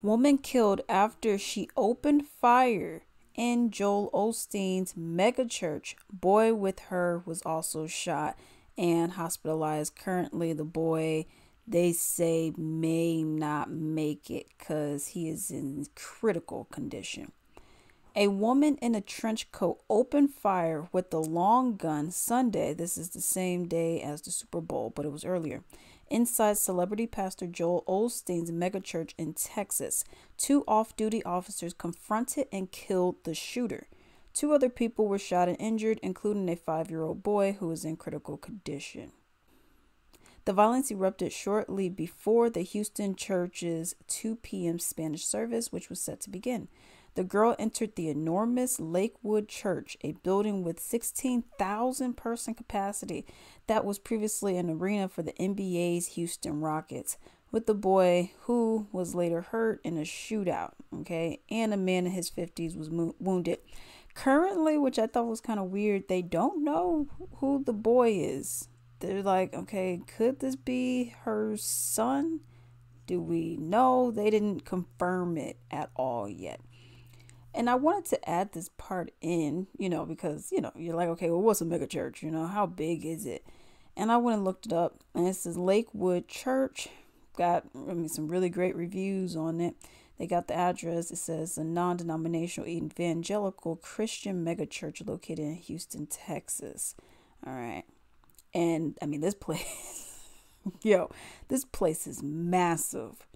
Woman killed after she opened fire in Joel Osteen's megachurch. Boy with her was also shot and hospitalized. Currently, the boy they say may not make it because he is in critical condition. A woman in a trench coat opened fire with the long gun Sunday. This is the same day as the Super Bowl, but it was earlier. Inside celebrity pastor Joel Osteen's megachurch in Texas, two off duty officers confronted and killed the shooter. Two other people were shot and injured, including a five year old boy who was in critical condition. The violence erupted shortly before the Houston church's 2 p.m. Spanish service, which was set to begin. The girl entered the enormous Lakewood Church, a building with 16,000 person capacity that was previously an arena for the NBA's Houston Rockets, with the boy who was later hurt in a shootout, okay, and a man in his 50s was mo- wounded. Currently, which I thought was kind of weird, they don't know who the boy is. They're like, okay, could this be her son? Do we know? They didn't confirm it at all yet. And I wanted to add this part in, you know, because, you know, you're like, okay, well, what's a mega church? You know, how big is it? And I went and looked it up, and it says Lakewood Church. Got, I mean, some really great reviews on it. They got the address. It says a non denominational evangelical Christian megachurch located in Houston, Texas. All right. And I mean, this place, yo, this place is massive.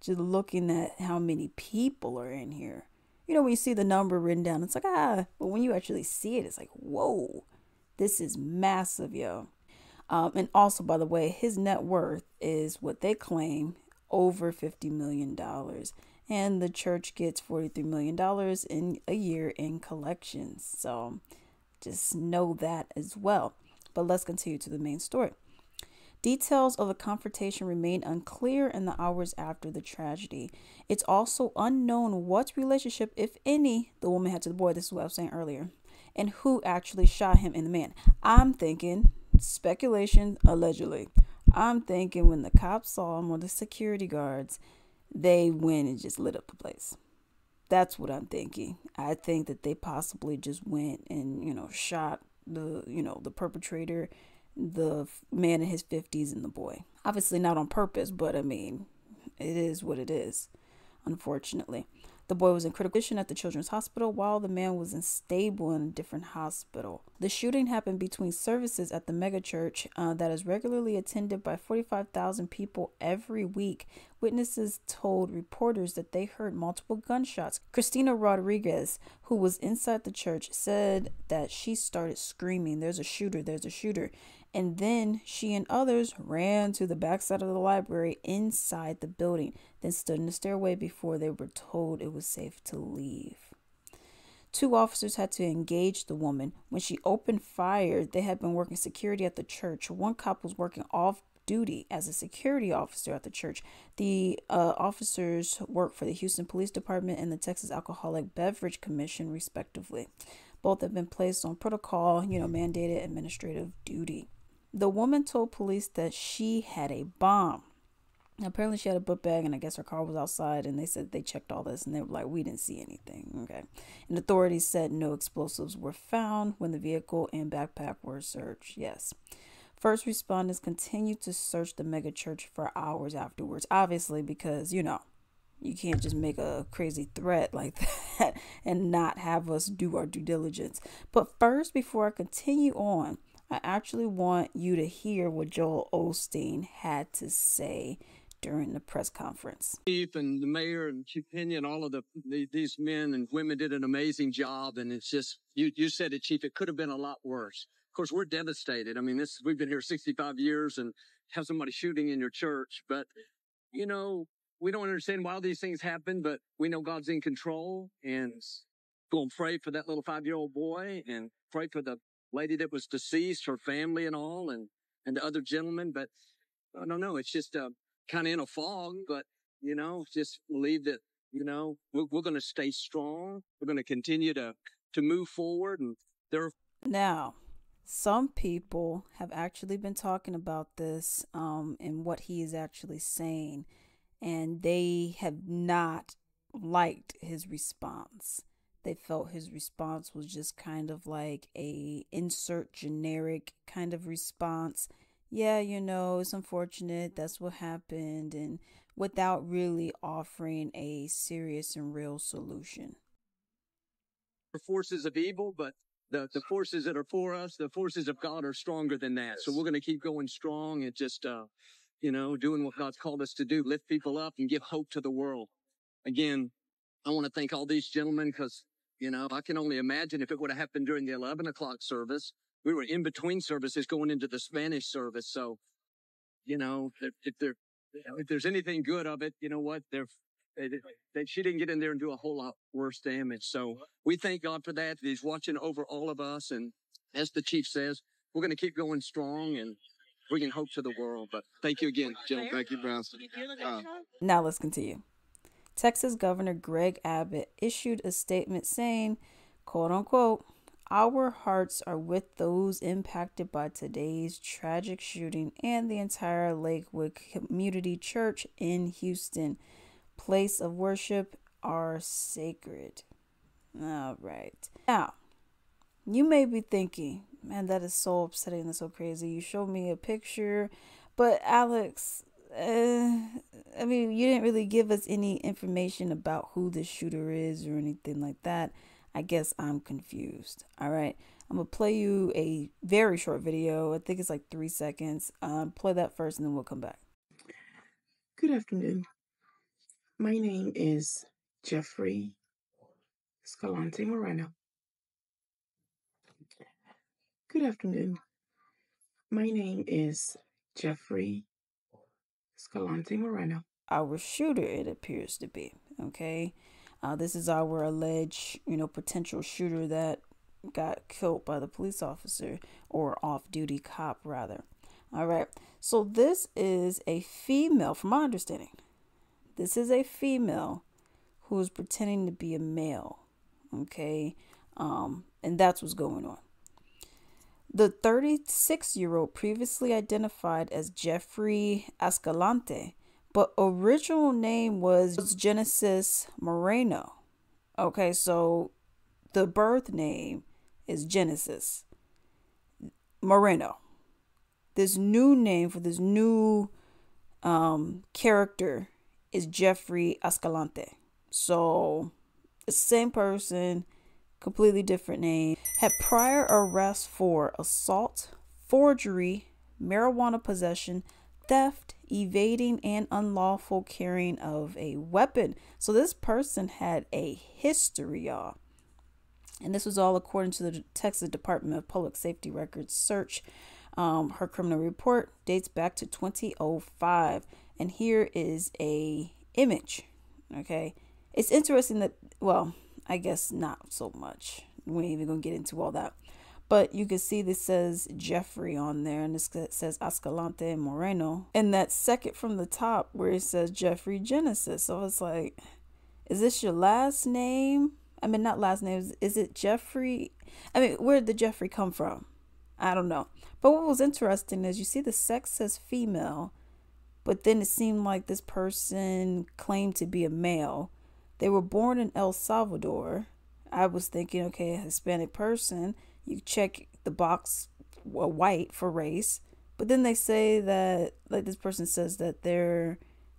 Just looking at how many people are in here you know, when you see the number written down, it's like, ah, but when you actually see it, it's like, whoa, this is massive, yo. Um, and also, by the way, his net worth is what they claim over $50 million. And the church gets $43 million in a year in collections. So just know that as well. But let's continue to the main story. Details of the confrontation remain unclear in the hours after the tragedy. It's also unknown what relationship, if any, the woman had to the boy. This is what I was saying earlier. And who actually shot him in the man. I'm thinking, speculation, allegedly. I'm thinking when the cops saw him or the security guards, they went and just lit up the place. That's what I'm thinking. I think that they possibly just went and, you know, shot the, you know, the perpetrator the man in his 50s and the boy. Obviously, not on purpose, but I mean, it is what it is, unfortunately. The boy was in critical condition at the children's hospital while the man was in stable in a different hospital. The shooting happened between services at the megachurch uh, that is regularly attended by 45,000 people every week. Witnesses told reporters that they heard multiple gunshots. Christina Rodriguez, who was inside the church, said that she started screaming, There's a shooter, there's a shooter. And then she and others ran to the backside of the library inside the building, then stood in the stairway before they were told it was safe to leave. Two officers had to engage the woman. When she opened fire, they had been working security at the church. One cop was working off duty as a security officer at the church. The uh, officers worked for the Houston Police Department and the Texas Alcoholic Beverage Commission, respectively. Both have been placed on protocol, you know, mandated administrative duty. The woman told police that she had a bomb. Apparently, she had a book bag, and I guess her car was outside. And they said they checked all this, and they were like, "We didn't see anything." Okay, and authorities said no explosives were found when the vehicle and backpack were searched. Yes, first responders continued to search the mega church for hours afterwards. Obviously, because you know you can't just make a crazy threat like that and not have us do our due diligence. But first, before I continue on, I actually want you to hear what Joel Osteen had to say during the press conference. Chief and the mayor and Chief Pinion, all of the, the, these men and women did an amazing job. And it's just, you, you said it, Chief, it could have been a lot worse. Of course, we're devastated. I mean, this, we've been here 65 years and have somebody shooting in your church, but you know, we don't understand why these things happen, but we know God's in control and go and pray for that little five year old boy and pray for the lady that was deceased, her family and all, and, and the other gentleman. But I don't know. It's just, uh, kind of in a fog, but you know, just believe that, you know, we're, we're going to stay strong. We're going to continue to, to move forward. And there now, some people have actually been talking about this um, and what he is actually saying. and they have not liked his response. They felt his response was just kind of like a insert generic kind of response. Yeah, you know, it's unfortunate. That's what happened and without really offering a serious and real solution. Forces of evil, but the, the forces that are for us, the forces of God are stronger than that. So we're going to keep going strong and just, uh, you know, doing what God's called us to do, lift people up and give hope to the world. Again, I want to thank all these gentlemen because, you know, I can only imagine if it would have happened during the 11 o'clock service. We were in between services going into the Spanish service. So, you know, if, if there, if there's anything good of it, you know what? They're, they, they, she didn't get in there and do a whole lot worse damage. So we thank God for that. He's watching over all of us. And as the chief says, we're going to keep going strong and bringing hope to the world. But thank you again, Jill. Thank you, Brownson. Uh, now let's continue. Texas Governor Greg Abbott issued a statement saying, quote unquote, our hearts are with those impacted by today's tragic shooting and the entire Lakewood Community Church in Houston. Place of worship are sacred. All right. Now, you may be thinking, man, that is so upsetting and so crazy. You showed me a picture, but Alex, uh, I mean, you didn't really give us any information about who the shooter is or anything like that. I guess I'm confused. All right. I'm going to play you a very short video. I think it's like three seconds. Um, play that first and then we'll come back. Good afternoon. My name is Jeffrey Escalante Moreno. Good afternoon. My name is Jeffrey Escalante Moreno. Our shooter, it appears to be. Okay. Uh, this is our alleged, you know, potential shooter that got killed by the police officer or off duty cop, rather. All right. So this is a female, from my understanding. This is a female who is pretending to be a male. Okay. Um, and that's what's going on. The 36 year old previously identified as Jeffrey Escalante but original name was Genesis Moreno. Okay, so the birth name is Genesis Moreno. This new name for this new um, character is Jeffrey Escalante. So the same person, completely different name, had prior arrests for assault, forgery, marijuana possession, theft, evading, and unlawful carrying of a weapon. So this person had a history, y'all. And this was all according to the Texas Department of Public Safety Records search. Um, her criminal report dates back to 2005. And here is a image. Okay. It's interesting that, well, I guess not so much. We ain't even gonna get into all that. But you can see this says Jeffrey on there and this says Escalante Moreno. And that second from the top where it says Jeffrey Genesis. So it's like, is this your last name? I mean, not last name. Is it Jeffrey? I mean, where did the Jeffrey come from? I don't know. But what was interesting is you see the sex says female, but then it seemed like this person claimed to be a male. They were born in El Salvador. I was thinking, okay, a Hispanic person you check the box uh, white for race, but then they say that like this person says that they're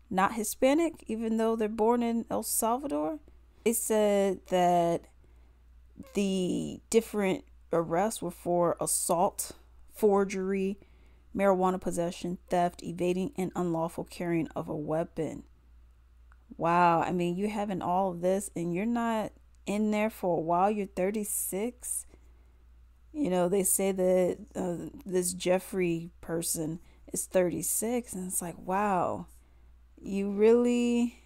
not Hispanic even though they're born in El Salvador. They said that the different arrests were for assault, forgery, marijuana possession, theft, evading, and unlawful carrying of a weapon. Wow, I mean, you're having all of this and you're not in there for a while. You're 36. You know, they say that uh, this Jeffrey person is 36, and it's like, wow, you really,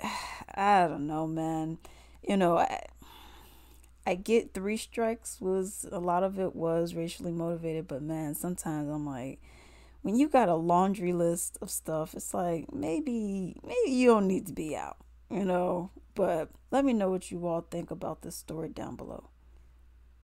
I don't know, man. You know, I, I get three strikes was a lot of it was racially motivated, but man, sometimes I'm like, when you got a laundry list of stuff, it's like maybe maybe you don't need to be out, you know. But let me know what you all think about this story down below.